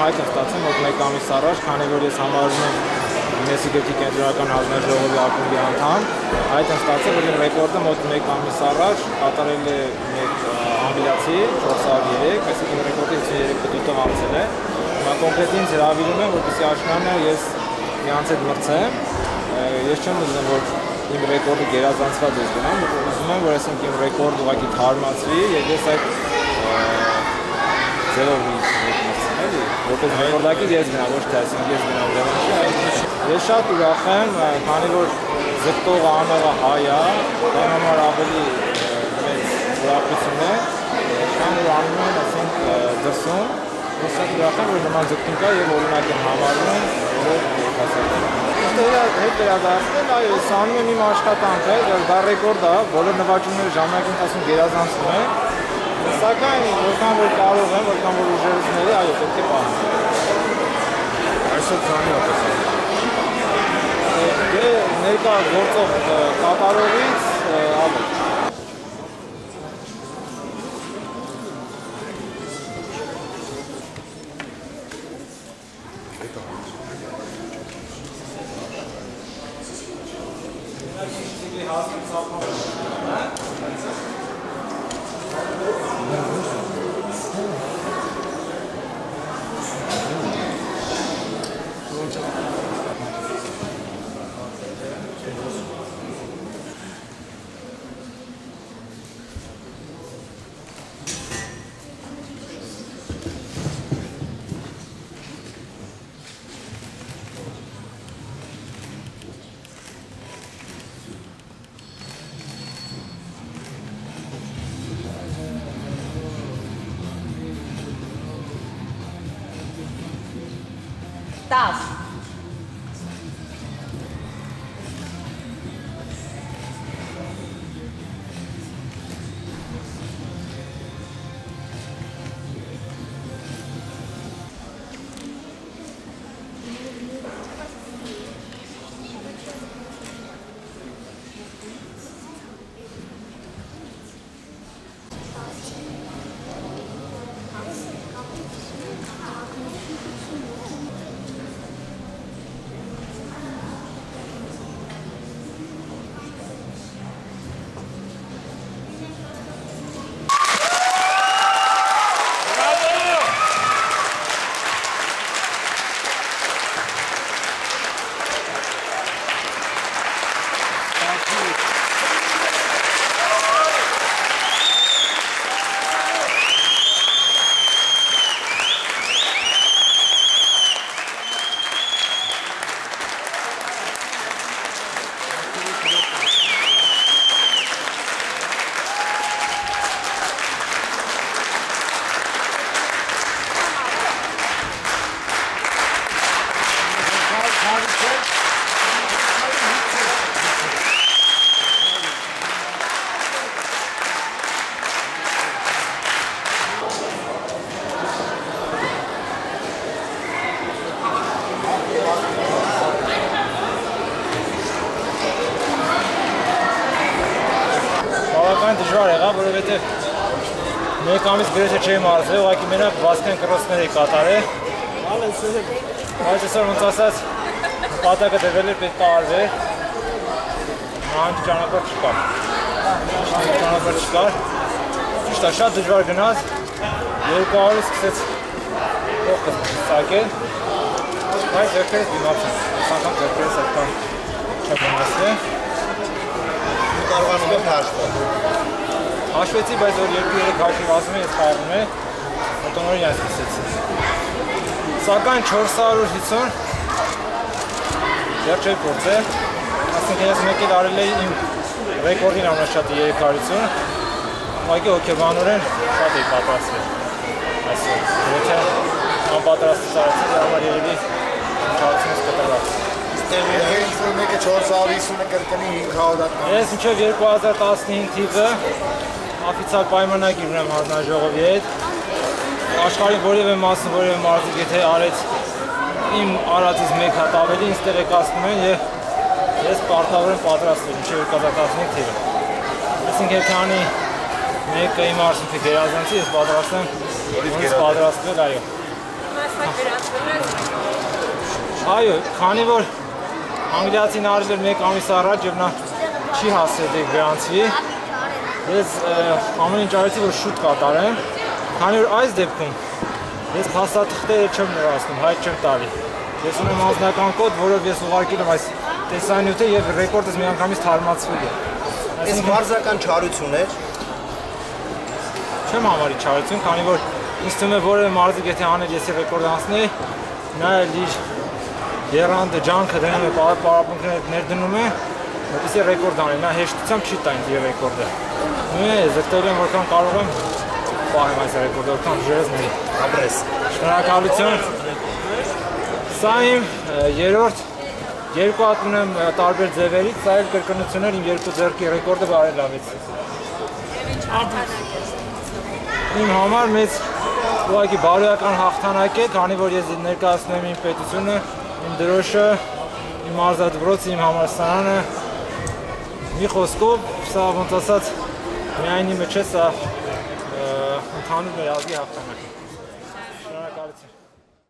հայտ եմ ստացում, որ մեկ ամիս առաջ, քանի որ ես համարում եմ Գինեսի գրքի կենտրոնական հանձնաժողովի ակումբի անդամ, հայտ եմ ստացել, որ իմ ռեկորդը մոտ մեկ ամիս առաջ կատարել է մեկ անգլիացի 403, այսինքն ռեկորդը 53 պտուտով անցել է։ Հիմա կոնկրետ ինձ հրավիրում են, որպեսզի աշնանը ես իրանց հետ մրցեմ։ Ես չեմ ուզում, որ իմ ռեկորդը գերազանցված է գնամ, ուզում եմ, որ այսինքն իմ ռեկորդը ուղղակի թարմացվի եւ ես այդ էլի, որպես ռեկորդակից ես գնամ, ոչ թե այսինքն ես ռևանշի, այլ Ես շատ ուրախ եմ, քանի որ զգտող անողը հայ է, դա համար ավելի մեծ ուրախություն է, քան որ անում են ասենք դրսում, ես շատ ուրախ եմ, որ նման զգտում կա եւ օրինակ եմ համարում, որ հասարակ հետ վերադարձնել, այո, ես անում եմ իմ աշխատանքը, դա ռեկորդ է, բոլոր նվաճումները ժամանակի ընթացքում գերազանցում են, սակայն որքան որ կարող եմ, որքան որ ուժերս ների, այո, պետք է պահեմ։ Այսօր քանի ապեսան դե ներկա գործող կատարողից ավելի 大 որովհետև մեկ ամիս գրեթե չէի մարզվել, ուղղակի մենակ վասկեն կրոսներ էի կատարել։ Բայց այսօր ոնց ասած նպատակը դրվել էր պետք է արվեր։ Նահանջ ճանապարհ չկար։ Ճանապարհ չկար։ Ճիշտ է, շատ դժվար գնաց։ 200-ը սկսեց փոխը սակել։ Բայց դիմացան։ Այս անգամ ձերքերս այդքան չգնացել։ կարողանում եք հաշվել։ Հաշվեցի, բայց որ 2-3 հաշիվ ասում ես խաղում եմ, մոտոնորին այս սկսեցի։ Սակայն 450 դեռ չէի փորձել։ Ասենք ես մեկ էլ արել էի իմ ռեկորդին ամենաշատը 350։ Ուղղակի հոգեբանորեն շատ էի պատրաստվել։ Այսօր։ Եթե անպատրաստից արեցի, դա համար երևի չարցումս կտրված։ Եթե ինչ-որ մեկը 450-ը կրկնի 500 ատման։ Ես մինչև 2015 թիվը օֆիցիալ պայմանագիր ունեմ հանձնաժողովի հետ։ Աշխարհի որևէ մասը, որևէ մարզիկ եթե արեց իմ արածից մեկ հատ ավելի ինձ տեղեկացնում են եւ ես պարտավոր եմ պատրաստվել մինչև 2015 թիվը։ Այսինքն եթե անի մեկը իմ արժույթը գերազանցի, ես պատրաստ եմ ինձ պատրաստվել, այո։ Այո, քանի որ անգլիացին արել էր մեկ ամիս առաջ եւ նա չի հասել դե գրանցվի։ Ես ամեն ինչ արեցի որ շուտ կատարեմ, քանի որ այս դեպքում ես փաստաթղթերը չեմ ներառնում, հայտ չեմ տալի։ Ես ունեմ անձնական կոդ, որով ես ուղարկել եմ այս տեսանյութը եւ ռեկորդս միանգամից թարմացվել է։ Այս մարզական չարություն էր։ Չեմ համարի չարություն, քանի որ ինձ թվում է որևէ մարզիկ եթե անել ես ռեկորդ անցնի, նա էլ իր երանդը ջանքը դնում է պար- պարապմունքներ ներդնում է, որպեսզի ռեկորդ անի, նա հեշտությամբ չի տա ինձ ռեկորդը։ Նույն է, զգտել եմ որքան կարող եմ պահեմ այս ռեկորդը, որքան ժերս ների։ Ապրես։ Շնորհակալություն։ Սա իմ երրորդ երկու հատ ունեմ տարբեր ձևերից, սա էլ կրկնություններ իմ երկու ձեռքի ռեկորդը բարելավեց։ Իմ համար մեծ ուղղակի բարոյական հաղթանակ է, քանի որ ես ներկայացնում եմ իմ պետությունը, իմ դրոշը, իմ արձադվրոցը, իմ համալսարանը։ Մի խոսքով, սա ոնց ասած, միայն իմը չէ, սա ը, ընդհանուր մեր ազգի հաղթանակ է։